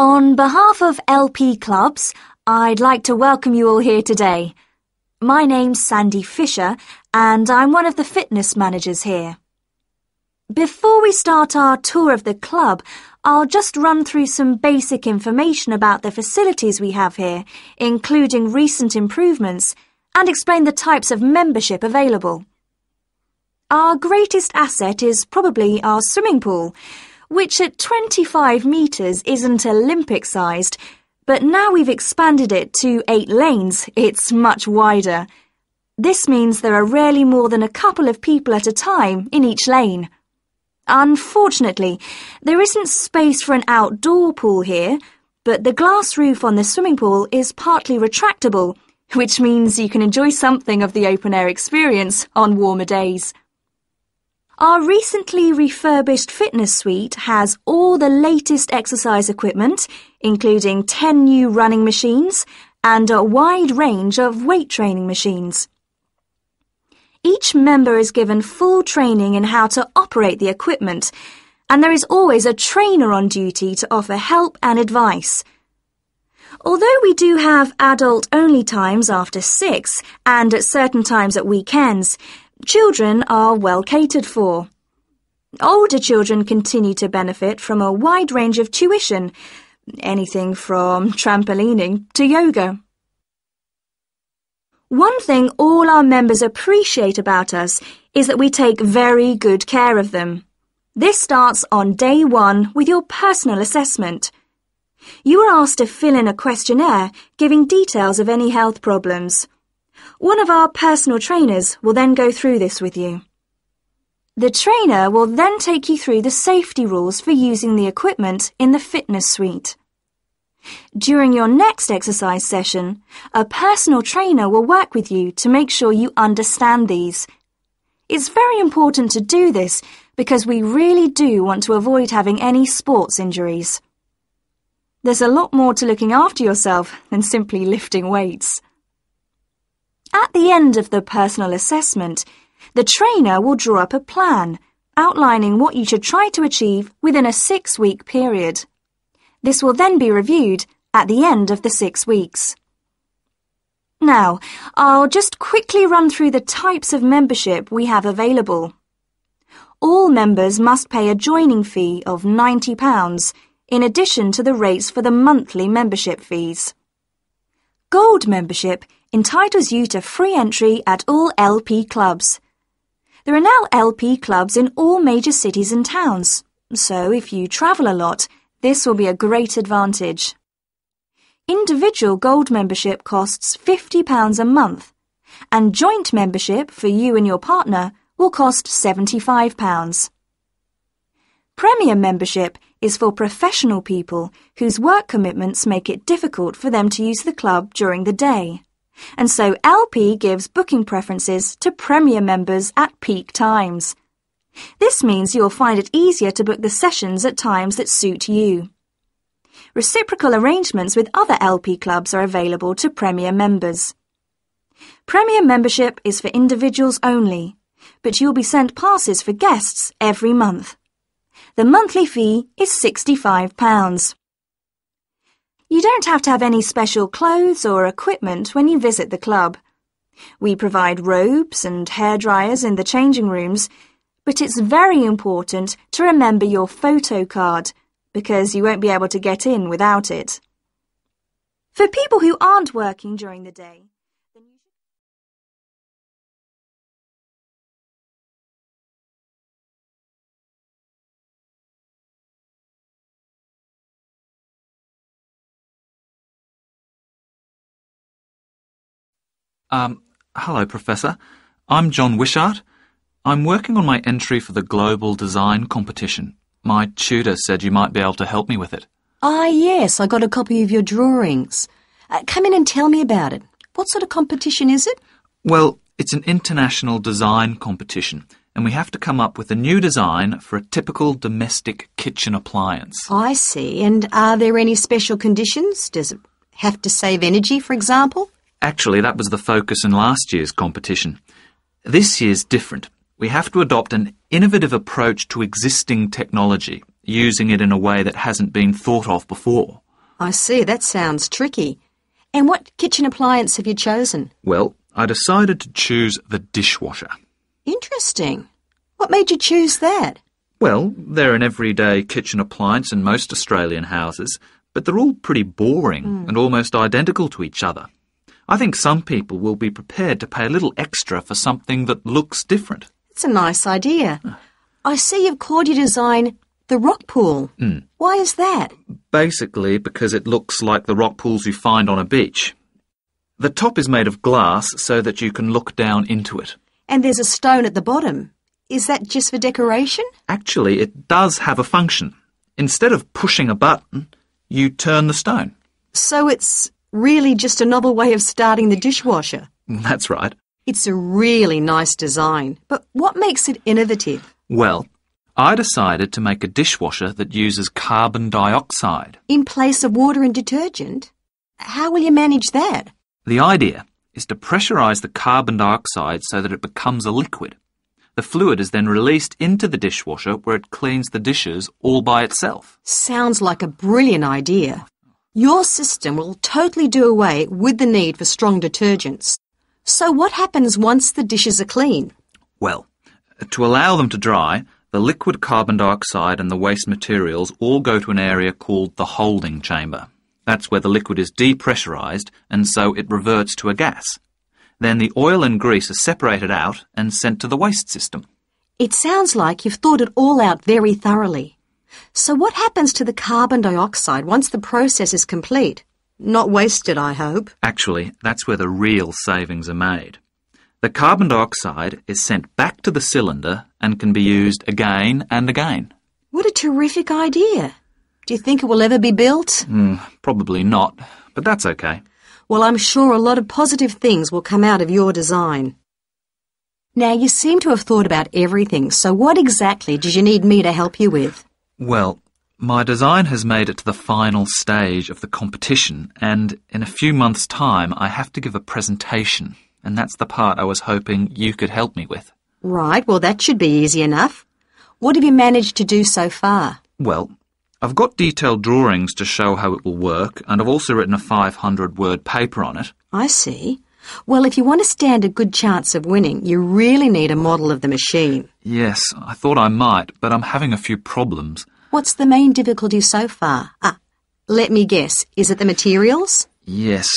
On behalf of LP Clubs, I'd like to welcome you all here today. My name's Sandy Fisher, and I'm one of the fitness managers here. Before we start our tour of the club, I'll just run through some basic information about the facilities we have here, including recent improvements, and explain the types of membership available. Our greatest asset is probably our swimming pool, which at 25 metres isn't Olympic sized, but now we've expanded it to eight lanes, it's much wider. This means there are rarely more than a couple of people at a time in each lane. Unfortunately, there isn't space for an outdoor pool here, but the glass roof on the swimming pool is partly retractable, which means you can enjoy something of the open air experience on warmer days. Our recently refurbished fitness suite has all the latest exercise equipment, including 10 new running machines and a wide range of weight training machines. Each member is given full training in how to operate the equipment, and there is always a trainer on duty to offer help and advice. Although we do have adult-only times after six and at certain times at weekends, Children are well catered for. Older children continue to benefit from a wide range of tuition, anything from trampolining to yoga. One thing all our members appreciate about us is that we take very good care of them. This starts on day one with your personal assessment. You are asked to fill in a questionnaire giving details of any health problems. One of our personal trainers will then go through this with you. The trainer will then take you through the safety rules for using the equipment in the fitness suite. During your next exercise session, a personal trainer will work with you to make sure you understand these. It's very important to do this because we really do want to avoid having any sports injuries. There's a lot more to looking after yourself than simply lifting weights. At the end of the personal assessment, the trainer will draw up a plan outlining what you should try to achieve within a six-week period. This will then be reviewed at the end of the six weeks. Now, I'll just quickly run through the types of membership we have available. All members must pay a joining fee of £90 in addition to the rates for the monthly membership fees. Gold membership entitles you to free entry at all LP clubs. There are now LP clubs in all major cities and towns, so if you travel a lot, this will be a great advantage. Individual gold membership costs £50 a month, and joint membership for you and your partner will cost £75. Premium membership is for professional people whose work commitments make it difficult for them to use the club during the day and so LP gives booking preferences to Premier members at peak times. This means you'll find it easier to book the sessions at times that suit you. Reciprocal arrangements with other LP clubs are available to Premier members. Premier membership is for individuals only, but you'll be sent passes for guests every month. The monthly fee is £65. You don't have to have any special clothes or equipment when you visit the club. We provide robes and hair dryers in the changing rooms, but it's very important to remember your photo card because you won't be able to get in without it. For people who aren't working during the day, Um, hello, Professor. I'm John Wishart. I'm working on my entry for the Global Design Competition. My tutor said you might be able to help me with it. Ah, yes, I got a copy of your drawings. Uh, come in and tell me about it. What sort of competition is it? Well, it's an international design competition, and we have to come up with a new design for a typical domestic kitchen appliance. I see. And are there any special conditions? Does it have to save energy, for example? Actually, that was the focus in last year's competition. This year's different. We have to adopt an innovative approach to existing technology, using it in a way that hasn't been thought of before. I see, that sounds tricky. And what kitchen appliance have you chosen? Well, I decided to choose the dishwasher. Interesting. What made you choose that? Well, they're an everyday kitchen appliance in most Australian houses, but they're all pretty boring hmm. and almost identical to each other. I think some people will be prepared to pay a little extra for something that looks different. It's a nice idea. I see you've called your design the rock pool. Hmm. Why is that? Basically, because it looks like the rock pools you find on a beach. The top is made of glass so that you can look down into it. And there's a stone at the bottom. Is that just for decoration? Actually, it does have a function. Instead of pushing a button, you turn the stone. So it's really just a novel way of starting the dishwasher. That's right. It's a really nice design. But what makes it innovative? Well, I decided to make a dishwasher that uses carbon dioxide. In place of water and detergent? How will you manage that? The idea is to pressurize the carbon dioxide so that it becomes a liquid. The fluid is then released into the dishwasher where it cleans the dishes all by itself. Sounds like a brilliant idea. Your system will totally do away with the need for strong detergents. So what happens once the dishes are clean? Well, to allow them to dry, the liquid carbon dioxide and the waste materials all go to an area called the holding chamber. That's where the liquid is depressurized and so it reverts to a gas. Then the oil and grease are separated out and sent to the waste system. It sounds like you've thought it all out very thoroughly. So what happens to the carbon dioxide once the process is complete? Not wasted, I hope. Actually, that's where the real savings are made. The carbon dioxide is sent back to the cylinder and can be used again and again. What a terrific idea. Do you think it will ever be built? Hmm, probably not, but that's okay. Well, I'm sure a lot of positive things will come out of your design. Now, you seem to have thought about everything, so what exactly did you need me to help you with? Well, my design has made it to the final stage of the competition, and in a few months' time I have to give a presentation, and that's the part I was hoping you could help me with. Right, well, that should be easy enough. What have you managed to do so far? Well, I've got detailed drawings to show how it will work, and I've also written a 500 word paper on it. I see. Well, if you want to stand a good chance of winning, you really need a model of the machine. Yes, I thought I might, but I'm having a few problems. What's the main difficulty so far? Ah, let me guess. Is it the materials? Yes,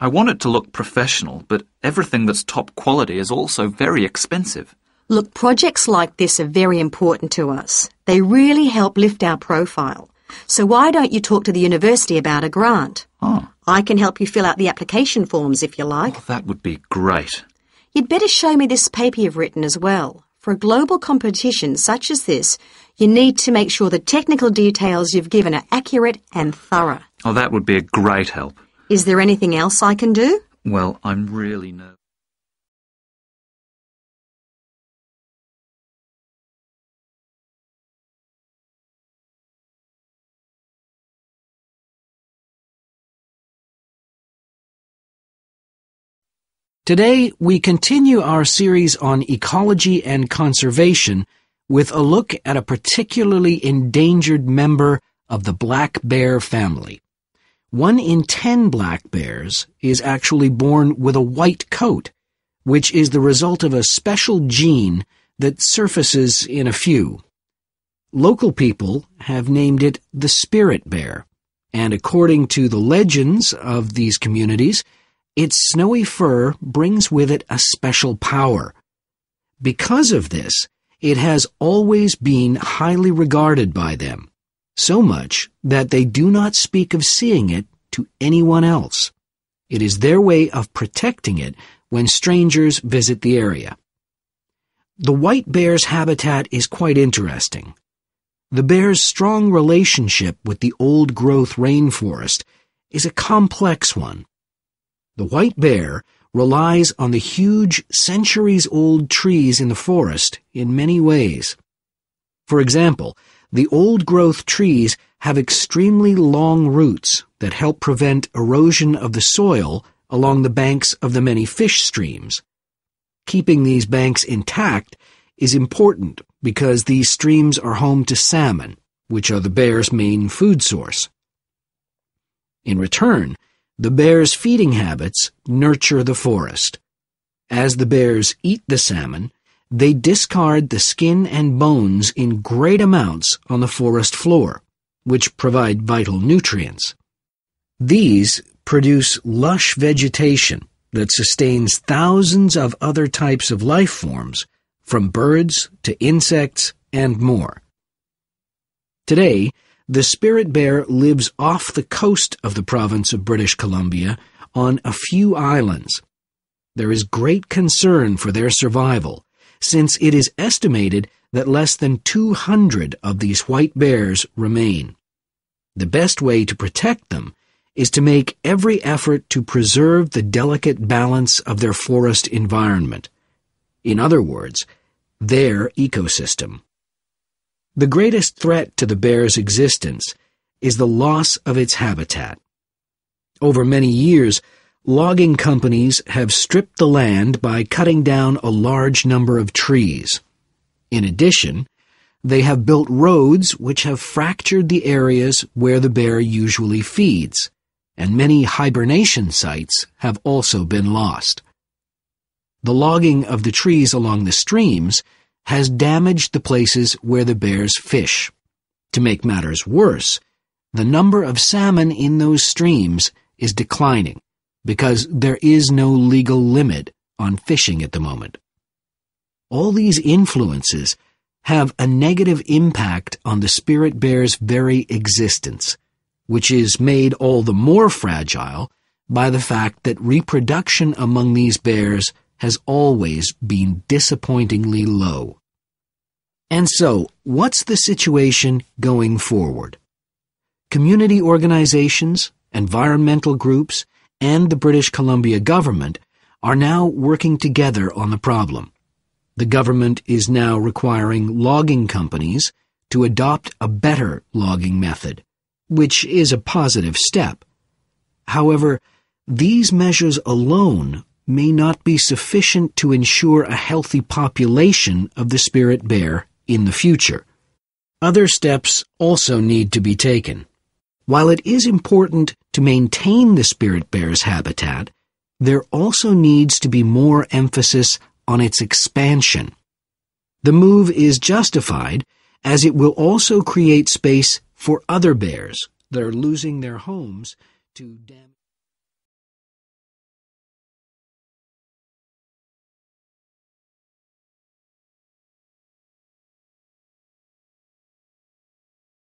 I want it to look professional, but everything that's top quality is also very expensive. Look, projects like this are very important to us. They really help lift our profile. So why don't you talk to the university about a grant? Oh, I can help you fill out the application forms if you like. Oh, that would be great. You'd better show me this paper you've written as well. For a global competition such as this, you need to make sure the technical details you've given are accurate and thorough. Oh, that would be a great help. Is there anything else I can do? Well, I'm really nervous. Today, we continue our series on ecology and conservation with a look at a particularly endangered member of the black bear family. One in ten black bears is actually born with a white coat, which is the result of a special gene that surfaces in a few. Local people have named it the spirit bear, and according to the legends of these communities, its snowy fur brings with it a special power. Because of this, it has always been highly regarded by them, so much that they do not speak of seeing it to anyone else. It is their way of protecting it when strangers visit the area. The white bear's habitat is quite interesting. The bear's strong relationship with the old-growth rainforest is a complex one. The white bear relies on the huge centuries-old trees in the forest in many ways. For example, the old-growth trees have extremely long roots that help prevent erosion of the soil along the banks of the many fish streams. Keeping these banks intact is important because these streams are home to salmon, which are the bear's main food source. In return, the bear's feeding habits nurture the forest. As the bears eat the salmon, they discard the skin and bones in great amounts on the forest floor, which provide vital nutrients. These produce lush vegetation that sustains thousands of other types of life forms, from birds to insects and more. Today, the spirit bear lives off the coast of the province of British Columbia on a few islands. There is great concern for their survival, since it is estimated that less than 200 of these white bears remain. The best way to protect them is to make every effort to preserve the delicate balance of their forest environment. In other words, their ecosystem. The greatest threat to the bear's existence is the loss of its habitat. Over many years, logging companies have stripped the land by cutting down a large number of trees. In addition, they have built roads which have fractured the areas where the bear usually feeds, and many hibernation sites have also been lost. The logging of the trees along the streams has damaged the places where the bears fish. To make matters worse, the number of salmon in those streams is declining because there is no legal limit on fishing at the moment. All these influences have a negative impact on the spirit bear's very existence, which is made all the more fragile by the fact that reproduction among these bears has always been disappointingly low. And so, what's the situation going forward? Community organizations, environmental groups, and the British Columbia government are now working together on the problem. The government is now requiring logging companies to adopt a better logging method, which is a positive step. However, these measures alone may not be sufficient to ensure a healthy population of the spirit bear in the future. Other steps also need to be taken. While it is important to maintain the spirit bear's habitat, there also needs to be more emphasis on its expansion. The move is justified as it will also create space for other bears that are losing their homes to damage.